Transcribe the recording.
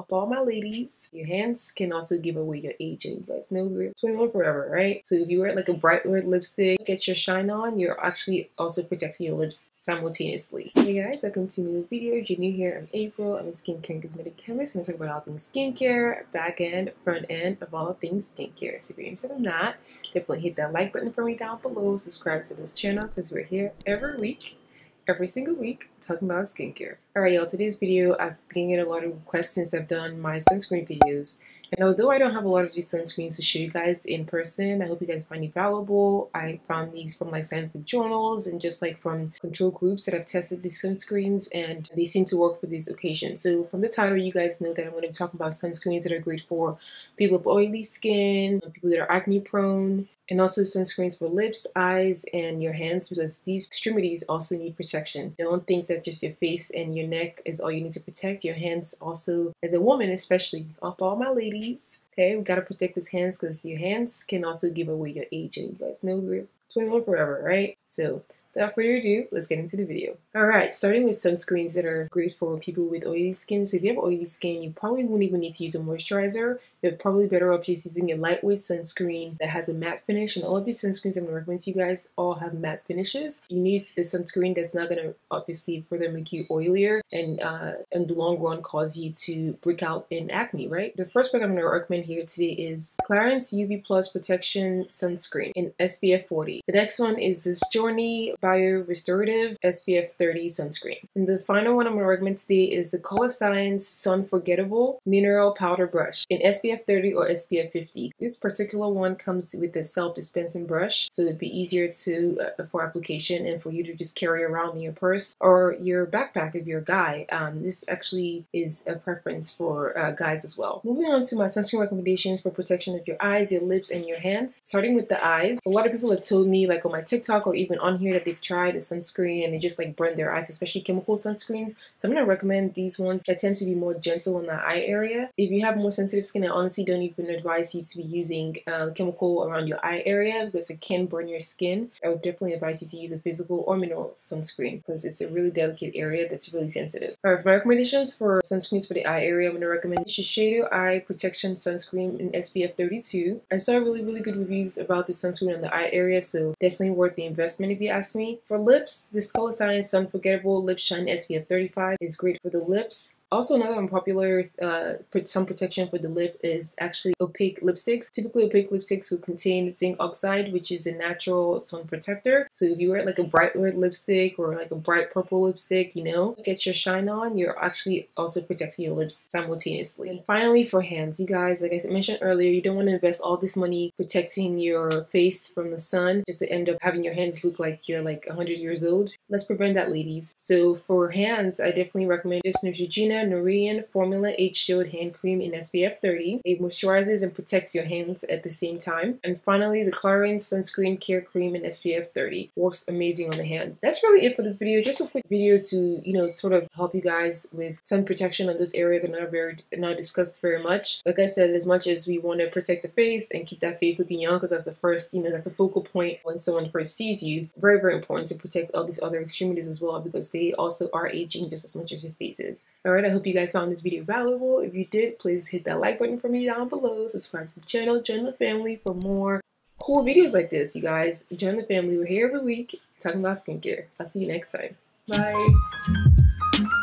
Up all my ladies, your hands can also give away your age, and you guys know we're 21 forever, right? So if you wear like a bright red lipstick, get your shine on, you're actually also protecting your lips simultaneously. Hey guys, welcome to a new video. If you're new here, I'm April. I'm a skincare cosmetic chemist, and I talk about all things skincare, back end, front end of all things skincare. So if you're interested in that, definitely hit that like button for me down below. Subscribe to this channel because we're here every week every single week talking about skincare. Alright y'all, today's video I've been getting a lot of requests since I've done my sunscreen videos. And although I don't have a lot of these sunscreens to show you guys in person, I hope you guys find it valuable. I found these from like scientific journals and just like from control groups that have tested these sunscreens and they seem to work for these occasions. So from the title, you guys know that I'm going to be talking about sunscreens that are great for people with oily skin, people that are acne prone, and also sunscreens for lips, eyes, and your hands because these extremities also need protection. Don't think that just your face and your neck is all you need to protect. Your hands also, as a woman especially, up all my ladies, okay, we gotta protect these hands because your hands can also give away your age and you guys know we're 21 forever, right? So Without further ado, let's get into the video. Alright, starting with sunscreens that are great for people with oily skin. So if you have oily skin, you probably won't even need to use a moisturizer. You're probably better off just using a lightweight sunscreen that has a matte finish. And all of these sunscreens I'm going to recommend to you guys all have matte finishes. You need a sunscreen that's not going to obviously further make you oilier and uh, in the long run cause you to break out in acne, right? The first product I'm going to recommend here today is Clarins UV Plus Protection Sunscreen in SPF 40. The next one is this Journey Bio Restorative SPF 30 sunscreen. And the final one I'm going to recommend today is the Colorescience Sunforgettable Mineral Powder Brush in SPF 30 or SPF 50. This particular one comes with a self-dispensing brush, so it'd be easier to uh, for application and for you to just carry around in your purse or your backpack if you're a guy. Um, this actually is a preference for uh, guys as well. Moving on to my sunscreen recommendations for protection of your eyes, your lips, and your hands. Starting with the eyes, a lot of people have told me like on my TikTok or even on here that they've tried a sunscreen and they just like burn their eyes, especially chemical sunscreens. So I'm gonna recommend these ones that tend to be more gentle on the eye area. If you have more sensitive skin, I honestly don't even advise you to be using um, chemical around your eye area because it can burn your skin. I would definitely advise you to use a physical or mineral sunscreen because it's a really delicate area that's really sensitive. Alright, my recommendations for sunscreens for the eye area, I'm gonna recommend Shiseido Eye Protection Sunscreen in SPF 32. I saw really, really good reviews about this sunscreen on the eye area, so definitely worth the investment if you ask me. For lips, this Colorescience Sunforgettable Lip Shine SPF 35 is great for the lips. Also, another unpopular uh, sun protection for the lip is actually opaque lipsticks. Typically, opaque lipsticks will contain zinc oxide, which is a natural sun protector. So if you wear like a bright red lipstick or like a bright purple lipstick, you know, get your shine on, you're actually also protecting your lips simultaneously. And finally, for hands, you guys, like I mentioned earlier, you don't want to invest all this money protecting your face from the sun just to end up having your hands look like you're like 100 years old. Let's prevent that, ladies. So for hands, I definitely recommend this Neutrogena Norwegian Formula Age Shield Hand Cream in SPF 30. It moisturizes and protects your hands at the same time. And finally, the Clarins Sunscreen Care Cream in SPF 30. Works amazing on the hands. That's really it for this video. Just a quick video to, you know, sort of help you guys with sun protection on those areas that are not very not discussed very much. Like I said, as much as we want to protect the face and keep that face looking young, because that's the first, you know, that's the focal point when someone first sees you. Very, very important to protect all these other extremities as well because they also are aging just as much as your faces. Alright, I hope you guys found this video valuable. If you did, please hit that like button for me down below. Subscribe to the channel, join the family for more cool videos like this, you guys. Join the family. We're here every week talking about skincare. I'll see you next time. Bye.